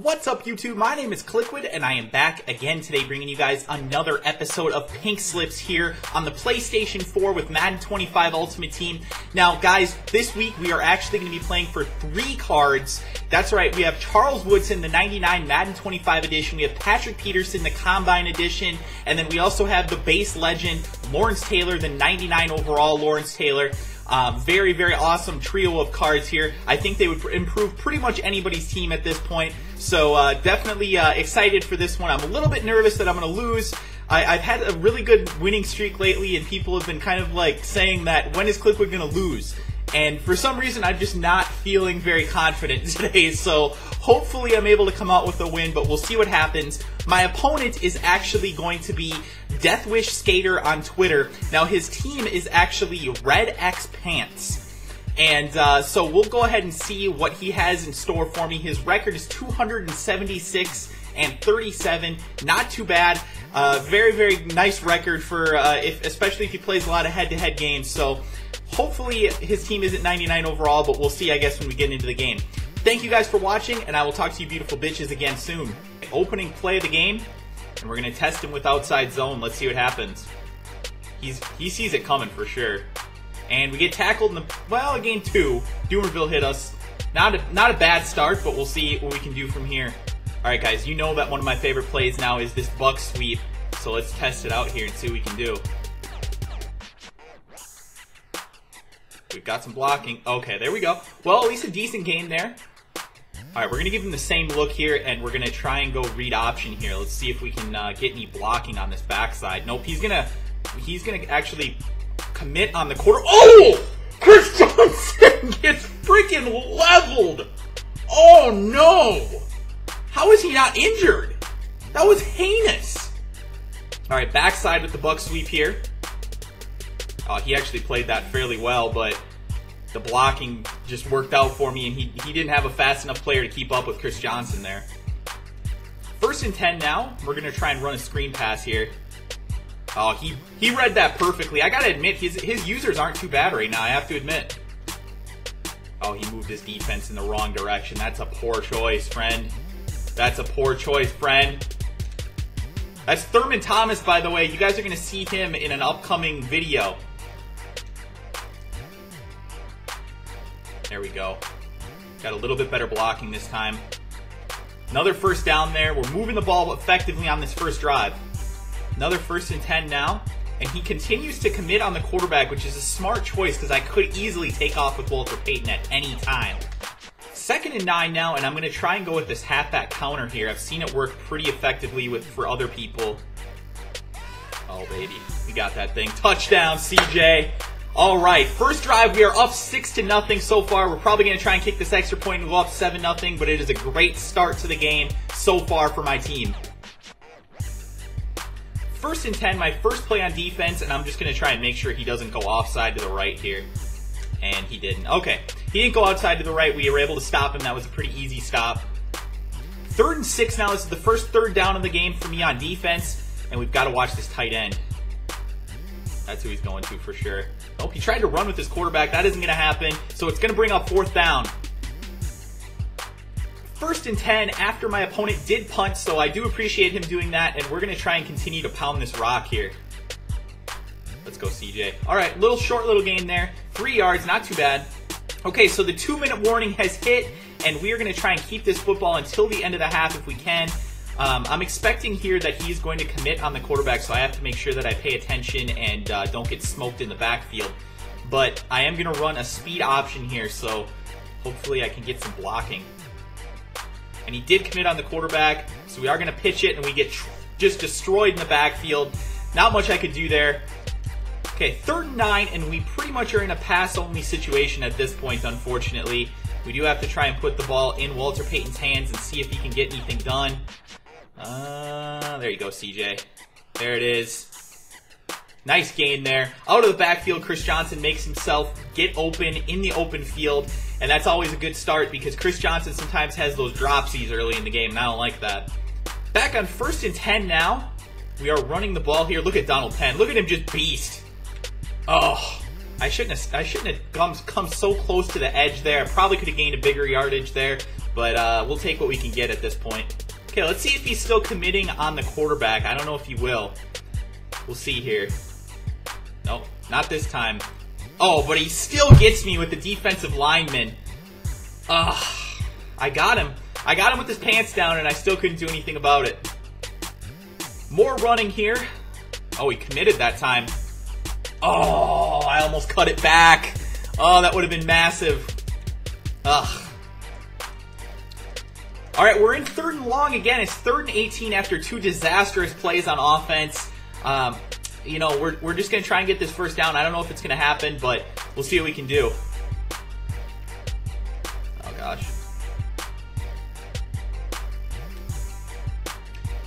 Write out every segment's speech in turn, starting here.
What's up YouTube? My name is Kliquid and I am back again today bringing you guys another episode of Pink Slips here on the PlayStation 4 with Madden 25 Ultimate Team. Now guys, this week we are actually going to be playing for three cards. That's right, we have Charles Woodson, the 99 Madden 25 edition, we have Patrick Peterson, the Combine edition, and then we also have the base legend, Lawrence Taylor, the 99 overall Lawrence Taylor. Um, very, very awesome trio of cards here. I think they would improve pretty much anybody's team at this point. So uh, definitely uh, excited for this one. I'm a little bit nervous that I'm going to lose. I, have had a really good winning streak lately, and people have been kind of like saying that when is Kliquid going to lose? And for some reason, I'm just not feeling very confident today. So hopefully, I'm able to come out with a win, but we'll see what happens. My opponent is actually going to be Deathwish Skater on Twitter. Now, his team is actually Red X Pants. And uh, so we'll go ahead and see what he has in store for me. His record is 276 and 37. Not too bad. Uh, very, very nice record for, uh, if, especially if he plays a lot of head-to-head games. So hopefully his team isn't 99 overall, but we'll see, I guess, when we get into the game. Thank you guys for watching, and I will talk to you beautiful bitches again soon. Opening play of the game, and we're going to test him with outside zone. Let's see what happens. He's He sees it coming for sure. And we get tackled in the, well, game two. Dumervil hit us. Not a, not a bad start, but we'll see what we can do from here. All right, guys, you know that one of my favorite plays now is this buck sweep. So let's test it out here and see what we can do. We've got some blocking. Okay, there we go. Well, at least a decent game there. All right, we're to give him the same look here, and we're to try and go read option here. Let's see if we can uh, get any blocking on this backside. Nope, he's to he's to actually commit on the quarter. Oh! Chris Johnson gets freaking leveled. Oh, no. How is he not injured? That was heinous. All right, backside with the buck sweep here. Uh, he actually played that fairly well, but the blocking just worked out for me, and he, he didn't have a fast enough player to keep up with Chris Johnson there. First and 10 now. We're going to try and run a screen pass here. Oh, he, he read that perfectly. I gotta admit, his, his users aren't too bad right now, I have to admit. Oh, he moved his defense in the wrong direction. That's a poor choice, friend. That's a poor choice, friend. That's Thurman Thomas, by the way. You guys are going to see him in an upcoming video. There we go. Got a little bit better blocking this time. Another first down there. We're moving the ball effectively on this first drive. Another first and 10 now. And he continues to commit on the quarterback, which is a smart choice because I could easily take off with Walter Payton at any time. Second and nine now, and I'm going to try and go with this halfback counter here. I've seen it work pretty effectively with for other people. Oh, baby. We got that thing. Touchdown, CJ. All right, first drive, we are up 6 to nothing so far. We're probably going to try and kick this extra point and go up 7 nothing, but it is a great start to the game so far for my team. First and 10, my first play on defense, and I'm just going to try and make sure he doesn't go offside to the right here. And he didn't. Okay, he didn't go outside to the right. We were able to stop him. That was a pretty easy stop. Third and six now. This is the first third down of the game for me on defense, and we've got to watch this tight end. That's who he's going to for sure. Oh, he tried to run with his quarterback. That isn't going to happen. So it's going to bring up fourth down. First and 10 after my opponent did punt, so I do appreciate him doing that, and we're going to try and continue to pound this rock here. Let's go, CJ. All right, little short little game there. Three yards, not too bad. Okay, so the two-minute warning has hit, and we are going to try and keep this football until the end of the half if we can. Um, I'm expecting here that he's going to commit on the quarterback, so I have to make sure that I pay attention and uh, don't get smoked in the backfield. But I am going to run a speed option here, so hopefully I can get some blocking. And he did commit on the quarterback, so we are going to pitch it, and we get just destroyed in the backfield. Not much I could do there. Okay, third and nine, and we pretty much are in a pass-only situation at this point, unfortunately. We do have to try and put the ball in Walter Payton's hands and see if he can get anything done. Uh, there you go, CJ. There it is. Nice gain there. Out of the backfield, Chris Johnson makes himself get open in the open field, and that's always a good start because Chris Johnson sometimes has those dropsies early in the game, and I don't like that. Back on first and 10 now. We are running the ball here. Look at Donald Penn. Look at him just beast. Oh, I shouldn't have, I shouldn't have come, come so close to the edge there. I probably could have gained a bigger yardage there, But uh, we'll take what we can get at this point. Okay, let's see if he's still committing on the quarterback. I don't know if he will. We'll see here. Nope, not this time. Oh, but he still gets me with the defensive lineman. Ugh. I got him. I got him with his pants down, and I still couldn't do anything about it. More running here. Oh, he committed that time. Oh, I almost cut it back. Oh, that would have been massive. Ugh. All right, we're in third and long again. It's third and 18 after two disastrous plays on offense. Um, you know, we're, we're just going to try and get this first down. I don't know if it's going to happen, but we'll see what we can do. Oh, gosh.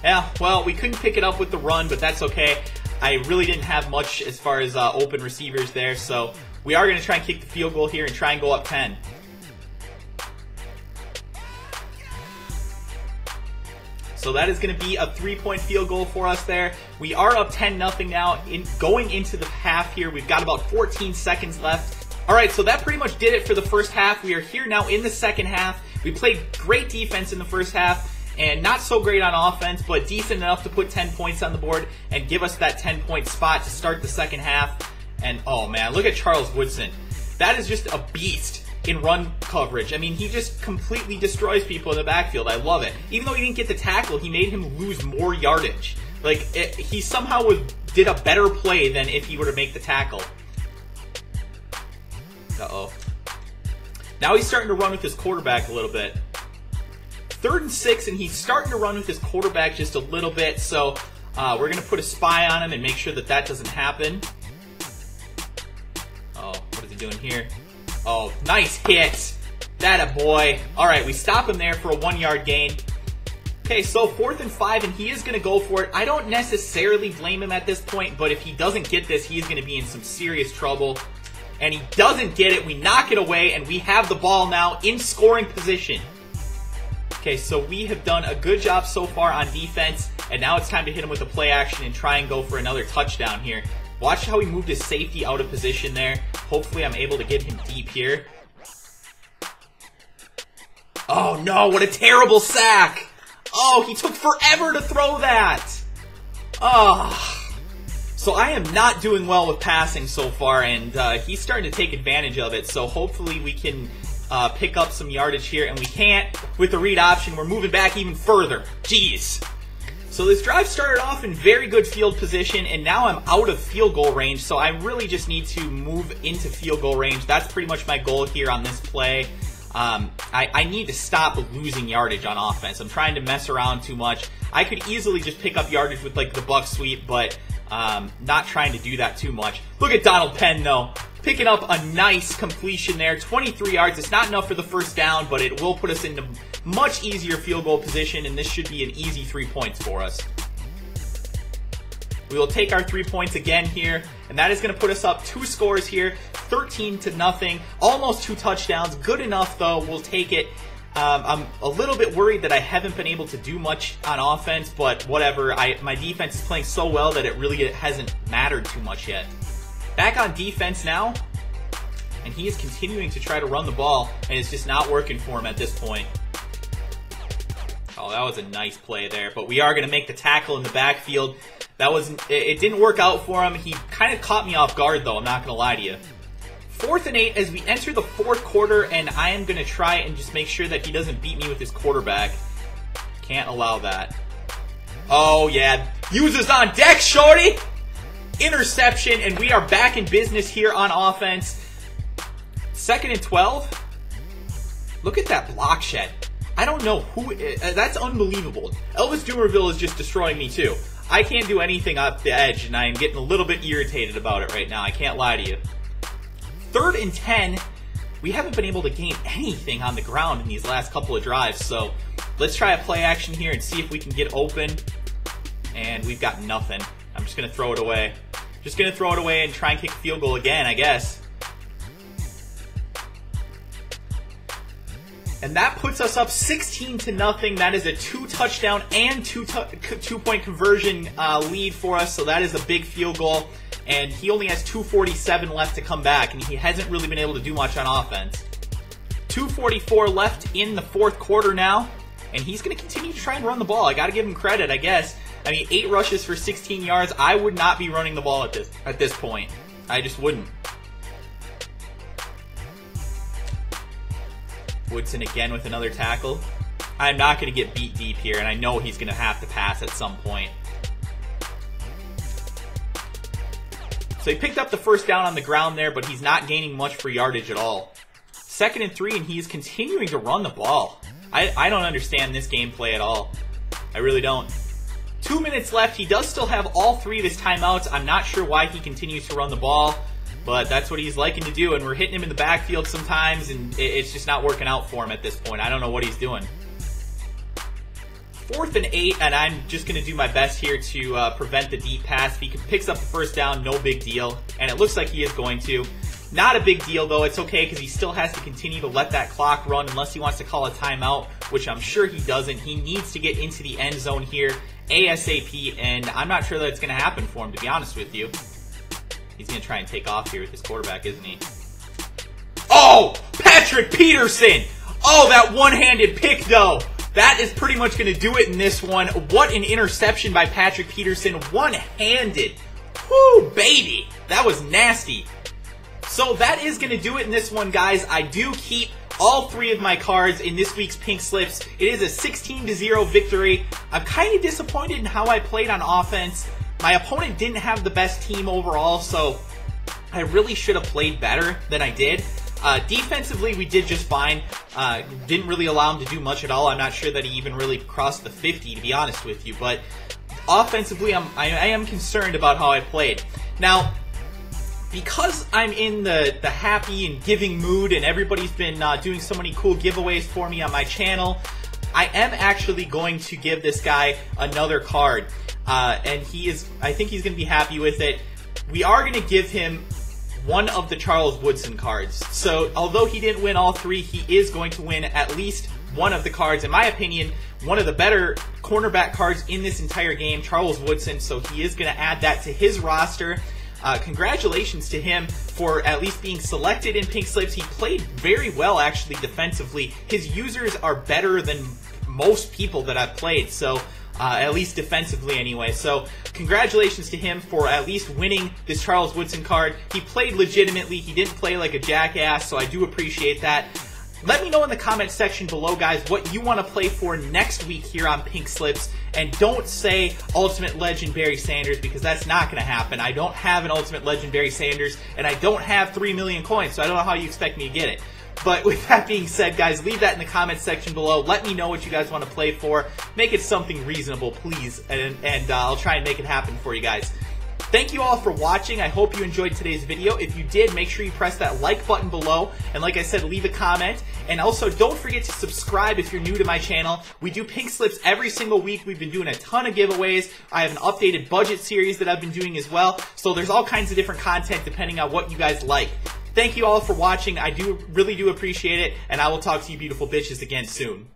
Yeah, well, we couldn't pick it up with the run, but that's okay. I really didn't have much as far as uh, open receivers there, so we are going to try and kick the field goal here and try and go up 10. So that is going to be a three-point field goal for us there. We are up 10 nothing now. In going into the half here, we've got about 14 seconds left. All right, so that pretty much did it for the first half. We are here now in the second half. We played great defense in the first half and not so great on offense, but decent enough to put 10 points on the board and give us that 10 point spot to start the second half. And oh man, look at Charles Woodson. That is just a beast in run coverage. I mean, he just completely destroys people in the backfield. I love it. Even though he didn't get the tackle, he made him lose more yardage. Like, it, he somehow did a better play than if he were to make the tackle. Uh-oh. Now he's starting to run with his quarterback a little bit. Third and six, and he's starting to run with his quarterback just a little bit, so uh, we're going to put a spy on him and make sure that that doesn't happen. Oh, what is he doing here? Oh, nice hit. That a boy. All right, we stop him there for a one-yard gain. Okay, so fourth and five, and he is going to go for it. I don't necessarily blame him at this point, but if he doesn't get this, he's going to be in some serious trouble. And he doesn't get it. We knock it away, and we have the ball now in scoring position. Okay, so we have done a good job so far on defense, and now it's time to hit him with a play action and try and go for another touchdown here. Watch how he moved his safety out of position there. Hopefully I'm able to get him deep here. Oh no, what a terrible sack! Oh, he took forever to throw that! Oh. So I am not doing well with passing so far, and uh, he's starting to take advantage of it, so hopefully we can uh, pick up some yardage here, and we can't with the read option. We're moving back even further. Jeez. So this drive started off in very good field position, and now I'm out of field goal range, so I really just need to move into field goal range. That's pretty much my goal here on this play. Um, I, I, need to stop losing yardage on offense. I'm trying to mess around too much. I could easily just pick up yardage with like the buck sweep, but um, not trying to do that too much. Look at Donald Penn though. Picking up a nice completion there. 23 yards. It's not enough for the first down, but it will put us into much easier field goal position, and this should be an easy three points for us. We will take our three points again here, and that is going to put us up two scores here, 13 to nothing, almost two touchdowns. Good enough, though. We'll take it. Um, I'm a little bit worried that I haven't been able to do much on offense, but whatever. I, my defense is playing so well that it really hasn't mattered too much yet. Back on defense now, and he is continuing to try to run the ball, and it's just not working for him at this point. Oh, that was a nice play there. But we are going to make the tackle in the backfield. That was it didn't work out for him. He kind of caught me off guard, though. I'm not going to lie to you. Fourth and eight as we enter the fourth quarter, and I am going to try and just make sure that he doesn't beat me with his quarterback. Can't allow that. Oh, yeah. Users on deck, shorty! Interception, and we are back in business here on offense. Second and 12. Look at that block shed. I don't know who. Uh, that's unbelievable. Elvis Dumervil is just destroying me too. I can't do anything off the edge, and I am getting a little bit irritated about it right now. I can't lie to you. Third and 10. We haven't been able to gain anything on the ground in these last couple of drives, so let's try a play action here and see if we can get open. And we've got nothing. I'm just going to throw it away. Just going to throw it away and try and kick field goal again, I guess. And that puts us up 16 to nothing. That is a two touchdown and two two point conversion uh, lead for us. So that is a big field goal. And he only has 247 left to come back, and he hasn't really been able to do much on offense. 244 left in the fourth quarter now, and he's going to continue to try and run the ball. I got to give him credit, I guess. I mean, eight rushes for 16 yards. I would not be running the ball at this at this point. I just wouldn't. Woodson again with another tackle. I'm not going to get beat deep here, and I know he's going to have to pass at some point. So he picked up the first down on the ground there, but he's not gaining much for yardage at all. Second and three, and he's continuing to run the ball. I, I don't understand this gameplay at all. I really don't. Two minutes left. He does still have all three of his timeouts. I'm not sure why he continues to run the ball, but that's what he's liking to do, and we're hitting him in the backfield sometimes, and it's just not working out for him at this point. I don't know what he's doing. Fourth and eight, and I'm just going to do my best here to uh, prevent the deep pass. If he picks up the first down, no big deal. And it looks like he is going to. Not a big deal, though. It's okay because he still has to continue to let that clock run unless he wants to call a timeout, which I'm sure he doesn't. He needs to get into the end zone here ASAP, and I'm not sure that it's going to happen for him, to be honest with you. He's going to try and take off here with his quarterback, isn't he? Oh! Patrick Peterson! Oh, that one-handed pick, though! That is pretty much going to do it in this one. What an interception by Patrick Peterson. One-handed. Whoo, baby. That was nasty. So that is going to do it in this one, guys. I do keep all three of my cards in this week's Pink Slips. It is a 16 0 victory. I'm kind of disappointed in how I played on offense. My opponent didn't have the best team overall, so I really should have played better than I did. Uh, defensively, we did just fine. Uh, didn't really allow him to do much at all. I'm not sure that he even really crossed the 50, to be honest with you. But offensively, I'm, I, I am concerned about how I played. Now, because I'm in the, the happy and giving mood and everybody's been uh, doing so many cool giveaways for me on my channel, I am actually going to give this guy another card. Uh, and he is, I think he's going to be happy with it. We are going to give him one of the Charles Woodson cards. So although he didn't win all three, he is going to win at least one of the cards. In my opinion, one of the better cornerback cards in this entire game, Charles Woodson. So he is going to add that to his roster. Uh, congratulations to him for at least being selected in Pink Slips. He played very well, actually, defensively. His users are better than most people that I've played. So uh, at least defensively anyway. So congratulations to him for at least winning this Charles Woodson card. He played legitimately. He didn't play like a jackass, so I do appreciate that. Let me know in the comment section below, guys, what you want to play for next week here on Pink Slips. And don't say Ultimate Legend Barry Sanders because that's not going to happen. I don't have an Ultimate Legend Barry Sanders, and I don't have 3 million coins, so I don't know how you expect me to get it. But with that being said, guys, leave that in the comments section below. Let me know what you guys want to play for. Make it something reasonable, please, and, and uh, I'll try and make it happen for you guys. Thank you all for watching. I hope you enjoyed today's video. If you did, make sure you press that like button below. And like I said, leave a comment. And also, don't forget to subscribe if you're new to my channel. We do pink slips every single week. We've been doing a ton of giveaways. I have an updated budget series that I've been doing as well. So there's all kinds of different content depending on what you guys like. Thank you all for watching. I do really do appreciate it, and I will talk to you beautiful bitches again soon.